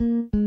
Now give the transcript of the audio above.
you